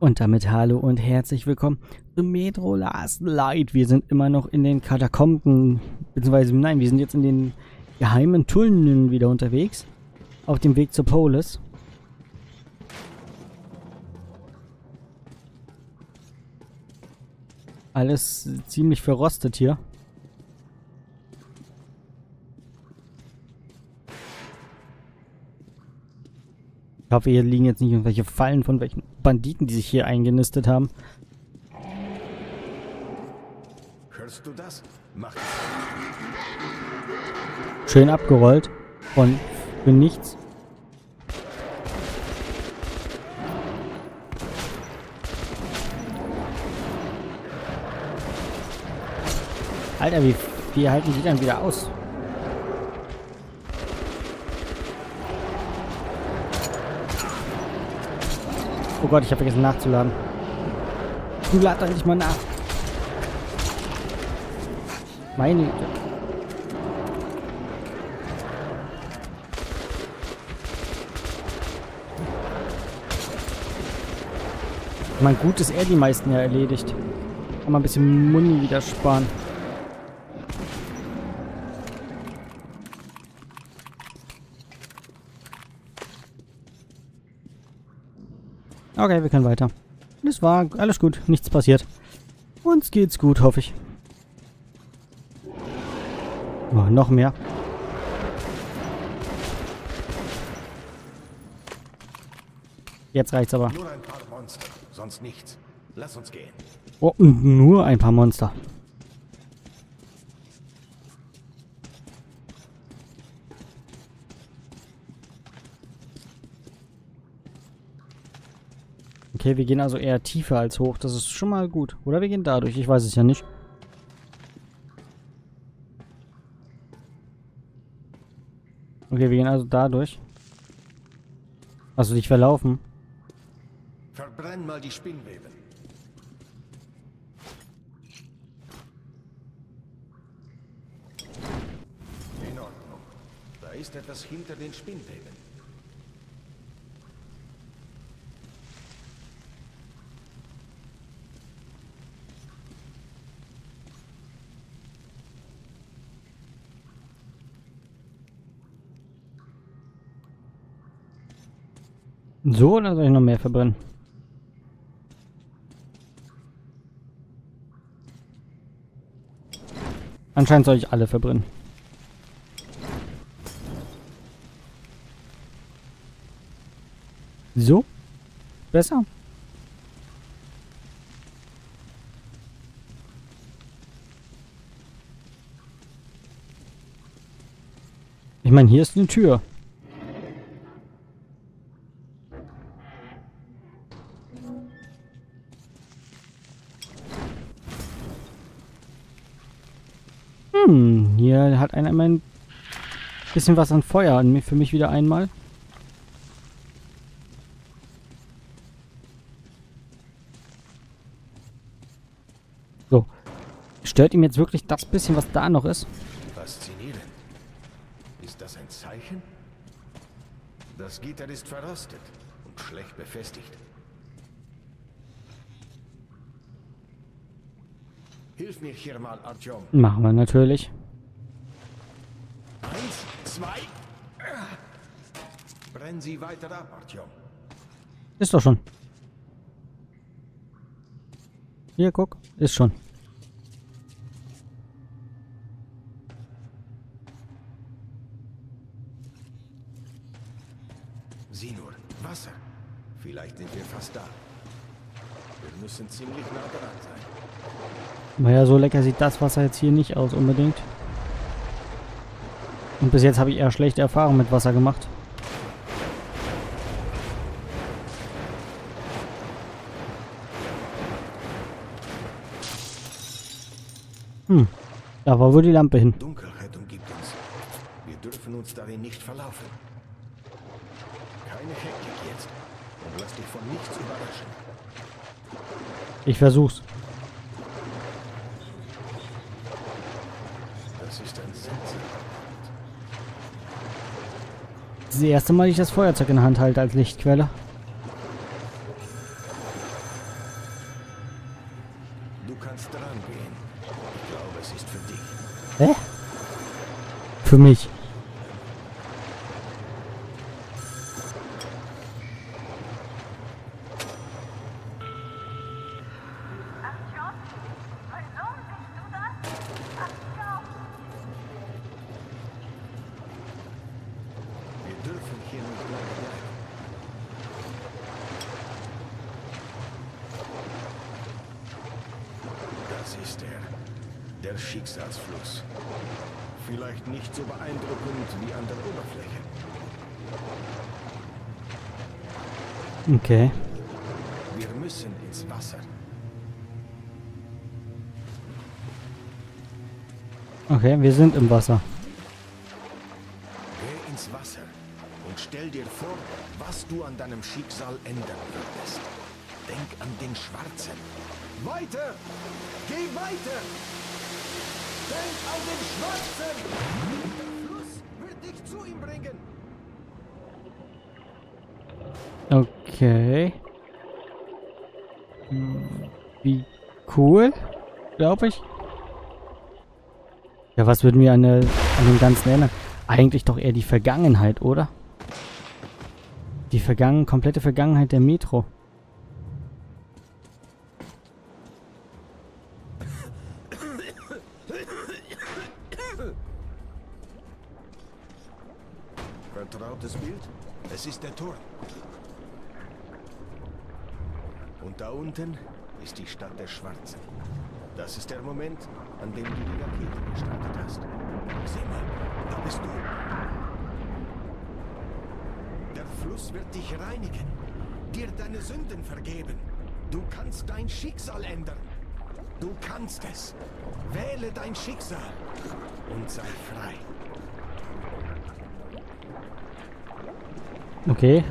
Und damit hallo und herzlich willkommen zu Metro Last Light. Wir sind immer noch in den Katakomben, beziehungsweise nein, wir sind jetzt in den geheimen Tunneln wieder unterwegs. Auf dem Weg zur Polis. Alles ziemlich verrostet hier. Hoffe, hier liegen jetzt nicht irgendwelche Fallen von welchen Banditen, die sich hier eingenistet haben. Hörst du das? Mach Schön abgerollt. Von für nichts. Alter, wie, wie halten die dann wieder aus? Oh Gott, ich habe vergessen nachzuladen. Du lad doch nicht mal nach. Meine Güte. Mein gut ist er die meisten ja erledigt. Kann man ein bisschen Muni wieder sparen. Okay, wir können weiter. Das war alles gut, nichts passiert. Uns geht's gut, hoffe ich. Oh, noch mehr. Jetzt reicht's aber. Nur ein paar Monster, sonst nichts. Lass uns gehen. Oh, nur ein paar Monster. Okay, wir gehen also eher tiefer als hoch. Das ist schon mal gut. Oder wir gehen dadurch. Ich weiß es ja nicht. Okay, wir gehen also dadurch. Also dich verlaufen. Verbrenn mal die Spinnweben. In Ordnung. Da ist etwas hinter den Spinnweben. So, oder soll ich noch mehr verbrennen? Anscheinend soll ich alle verbrennen. So? Besser? Ich meine, hier ist eine Tür. Hm, hier hat einer immer ein bisschen was an Feuer für mich wieder einmal. So. Stört ihm jetzt wirklich das bisschen, was da noch ist? Faszinierend. Ist das ein Zeichen? Das Gitter ist verrostet und schlecht befestigt. Hilf mir hier mal, Artyom. Machen wir natürlich. Eins, zwei. Brenn sie weiter ab, Artyom. Ist doch schon. Hier, guck. Ist schon. Sieh nur, Wasser. Vielleicht sind wir fast da. Wir müssen ziemlich nah dran sein. Naja, so lecker sieht das Wasser jetzt hier nicht aus unbedingt. Und bis jetzt habe ich eher schlechte Erfahrungen mit Wasser gemacht. Hm, da war wohl die Lampe hin. Dunkelheit umgibt uns. Wir dürfen uns darin nicht verlaufen. Keine Hektik jetzt. Und lass dich von nichts überraschen. Ich versuch's. Das ist das erste Mal, dass ich das Feuerzeug in der Hand halte als Lichtquelle. Du kannst dran gehen. Ich glaube, es ist für dich. Hä? Für mich. Ist er. Der Schicksalsfluss. Vielleicht nicht so beeindruckend wie an der Oberfläche. Okay. Wir müssen ins Wasser. Okay, wir sind im Wasser. Geh ins Wasser und stell dir vor, was du an deinem Schicksal ändern würdest. Denk an den Schwarzen. Weiter! Geh weiter! Denk an den Schwarzen! Der Fluss wird dich zu ihm bringen. Okay. Wie cool, glaube ich. Ja, was würden wir an, der, an dem Ganzen ändern? Eigentlich doch eher die Vergangenheit, oder? Die Vergangen komplette Vergangenheit der Metro. Vertrautes Bild? Es ist der Turm. Und da unten ist die Stadt der Schwarzen. Das ist der Moment, an dem du die Rakete gestartet hast. Sieh mal, da bist du. Der Fluss wird dich reinigen, dir deine Sünden vergeben. Du kannst dein Schicksal ändern. Du kannst es. Wähle dein Schicksal und sei frei. Okay.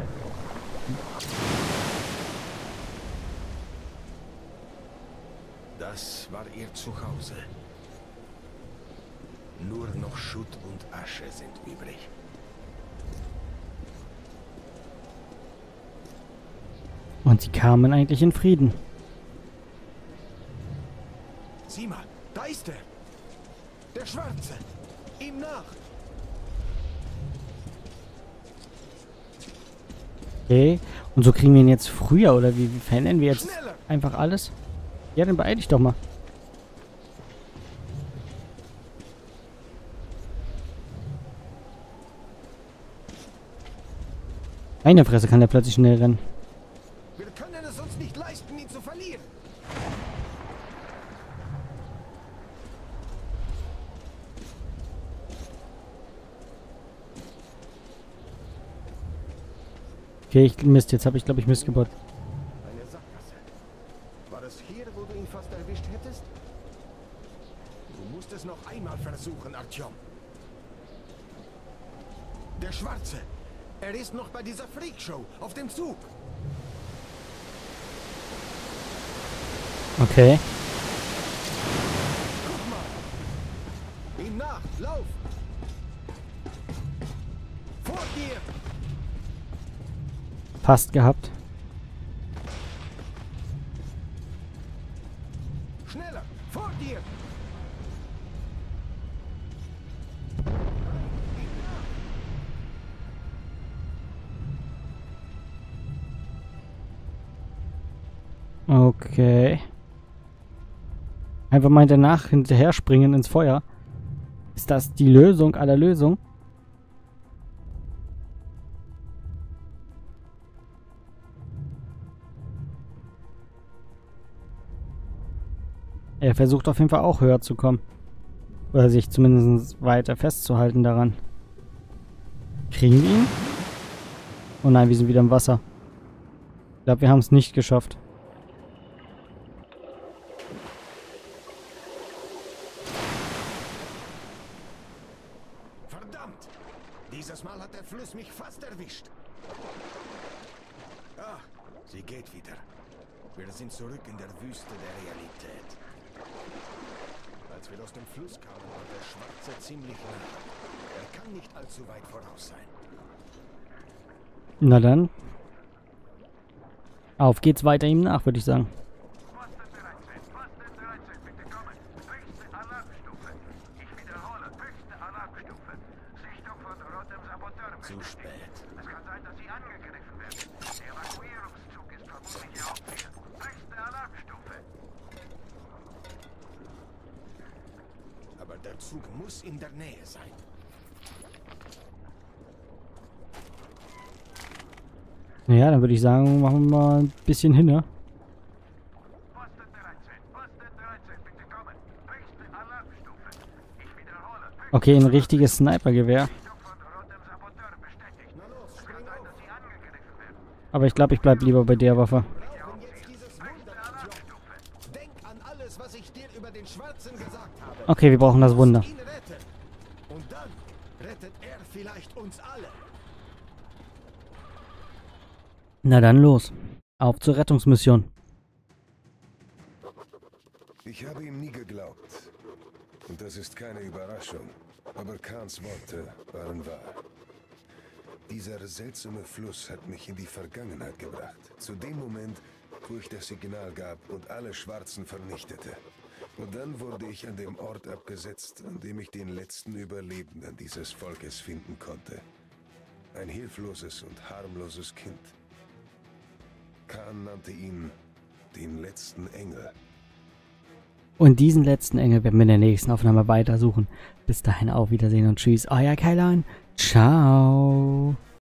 Das war ihr Zuhause. Nur noch Schutt und Asche sind übrig. Und sie kamen eigentlich in Frieden. Sieh mal, da ist er. Der Schwarze. Ihm nach. Okay. Und so kriegen wir ihn jetzt früher, oder wie, wie verändern wir jetzt Schneller. einfach alles? Ja, dann beeil dich doch mal. Meine Fresse kann der plötzlich schnell rennen. Wir können es uns nicht leisten, ihn zu verlieren. Okay, ich Mist, jetzt habe ich glaube ich Mist gebaut. Eine Sackgasse. War es hier, wo du ihn fast erwischt hättest? Du musst es noch einmal versuchen, Artyom. Der Schwarze. Er ist noch bei dieser Freakshow auf dem Zug. Okay. Passt gehabt. Schneller. Vor dir. Okay. Einfach mal danach hinterher springen ins Feuer. Ist das die Lösung aller Lösungen? Er versucht auf jeden Fall auch höher zu kommen. Oder sich zumindest weiter festzuhalten daran. Kriegen wir ihn? Oh nein, wir sind wieder im Wasser. Ich glaube, wir haben es nicht geschafft. Verdammt! Dieses Mal hat der Fluss mich fast erwischt. Ah, sie geht wieder. Wir sind zurück in der Wüste der Realität. Als wir aus dem Fluss kamen, war der Schwarze ziemlich nah. Er kann nicht allzu weit voraus sein. Na dann. Auf geht's weiter ihm nach, würde ich sagen. Der Zug muss in der Nähe sein. Naja, dann würde ich sagen, machen wir mal ein bisschen hin, ne? Posten 13, Posten 13, bitte kommen. Höchste Alarmstufe. Ich wiederhole, höchste Okay, ein richtiges Snipergewehr. Aber ich glaube, ich bleib lieber bei der Waffe. Brauchen jetzt dieses Wunder, Idiot. Denk an alles, was ich dir über den Schwarzen gesagt habe. Okay, wir brauchen das Wunder. Und dann rettet er vielleicht uns alle. Na dann los. Auf zur Rettungsmission. Ich habe ihm nie geglaubt. Und das ist keine Überraschung. Aber Kahns Worte waren wahr. Dieser seltsame Fluss hat mich in die Vergangenheit gebracht. Zu dem Moment, wo ich das Signal gab und alle Schwarzen vernichtete. Und dann wurde ich an dem Ort abgesetzt, an dem ich den letzten Überlebenden dieses Volkes finden konnte. Ein hilfloses und harmloses Kind. Khan nannte ihn den letzten Engel. Und diesen letzten Engel werden wir in der nächsten Aufnahme weitersuchen. Bis dahin auf Wiedersehen und tschüss. Euer Kailan. Ciao.